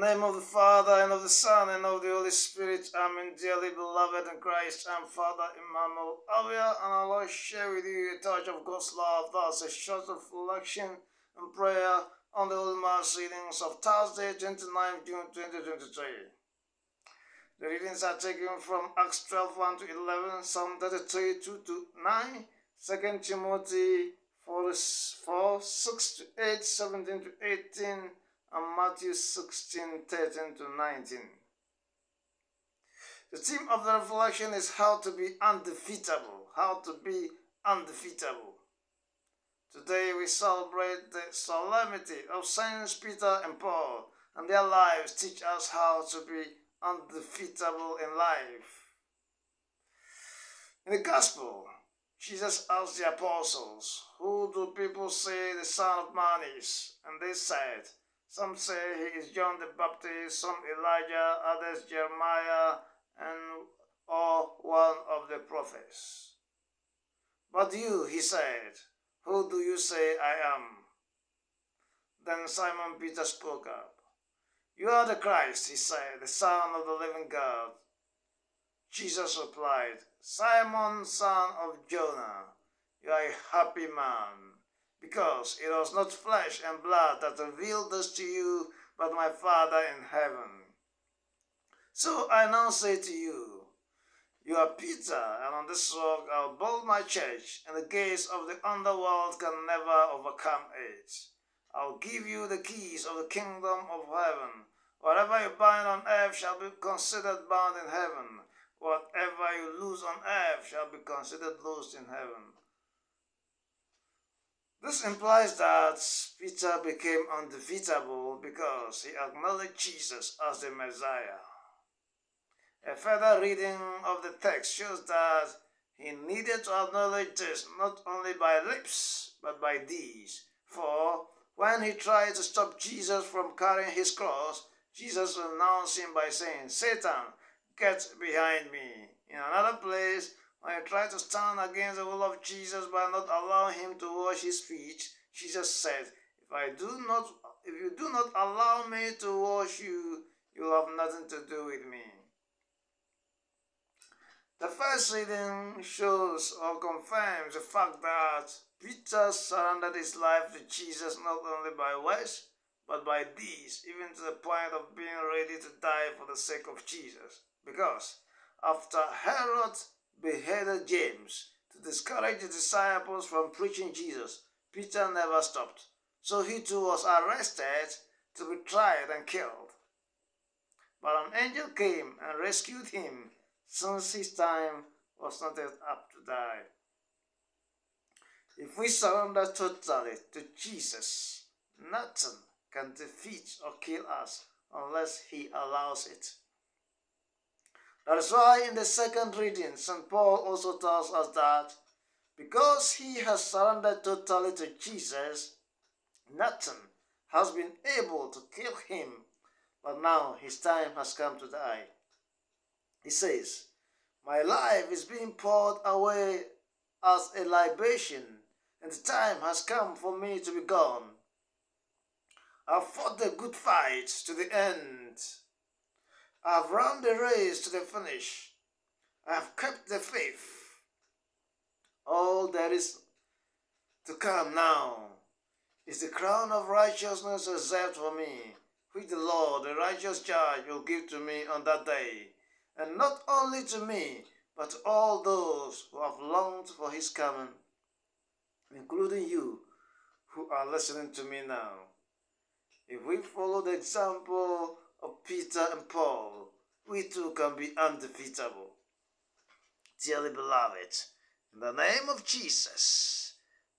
Name of the Father, and of the Son, and of the Holy Spirit, Amen. Dearly beloved in Christ, and Father Emmanuel Avia, and I will share with you a touch of God's love. Thus, a short reflection and prayer on the Holy Mass readings of Thursday, 29 June 2023. The readings are taken from Acts 12 1 to 11, Psalm 33 2 to 9, 2 Timothy 4, 4 6 to 8, 17 to 18, and Matthew 16 13 to 19. The theme of the reflection is how to be undefeatable. How to be undefeatable. Today we celebrate the solemnity of Saints Peter and Paul, and their lives teach us how to be undefeatable in life. In the Gospel, Jesus asked the apostles, Who do people say the Son of Man is? And they said, Some say he is John the Baptist, some Elijah, others Jeremiah, and or one of the prophets. But you, he said, who do you say I am? Then Simon Peter spoke up. You are the Christ, he said, the Son of the living God. Jesus replied, Simon, son of Jonah, you are a happy man, because it was not flesh and blood that revealed this to you, but my Father in heaven. So I now say to you, you are Peter, and on this rock I'll build my church, and the gates of the underworld can never overcome it. I'll give you the keys of the kingdom of heaven. Whatever you bind on earth shall be considered bound in heaven. Whatever you loose on earth shall be considered loosed in heaven. This implies that Peter became undefeatable because he acknowledged Jesus as the Messiah. A further reading of the text shows that he needed to acknowledge this not only by lips but by deeds. For when he tried to stop Jesus from carrying his cross, Jesus announced him by saying, Satan, get behind me. In another place, he tried to stand against the will of Jesus by not allowing him to wash his feet, Jesus said, If I do not if you do not allow me to wash you, you have nothing to do with me. The first reading shows or confirms the fact that Peter surrendered his life to Jesus not only by words, but by deeds, even to the point of being ready to die for the sake of Jesus. Because after Herod beheaded James to discourage the disciples from preaching Jesus, Peter never stopped. So he too was arrested to be tried and killed. But an angel came and rescued him since his time was not yet up to die. If we surrender totally to Jesus, nothing can defeat or kill us unless he allows it. That is why in the second reading, St. Paul also tells us that because he has surrendered totally to Jesus, nothing has been able to kill him, but now his time has come to die. He says, My life is being poured away as a libation, and the time has come for me to be gone. I've fought the good fight to the end. I've run the race to the finish. I've kept the faith. All that is to come now is the crown of righteousness reserved for me, which the Lord, the righteous judge, will give to me on that day and not only to me, but to all those who have longed for his coming, including you who are listening to me now. If we follow the example of Peter and Paul, we too can be undefeatable. Dearly beloved, in the name of Jesus,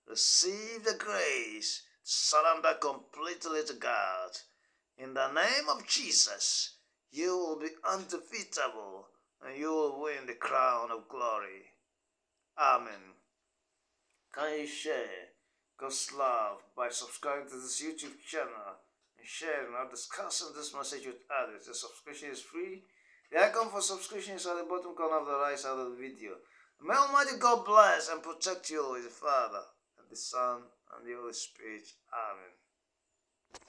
receive the grace to surrender completely to God. In the name of Jesus, you will be undefeatable and you will win the crown of glory. Amen. Can you share God's love by subscribing to this YouTube channel and sharing or discussing this message with others? The subscription is free. The icon for subscription is at the bottom corner of the right side of the video. May Almighty God bless and protect you, always, the Father, and the Son, and the Holy Spirit. Amen.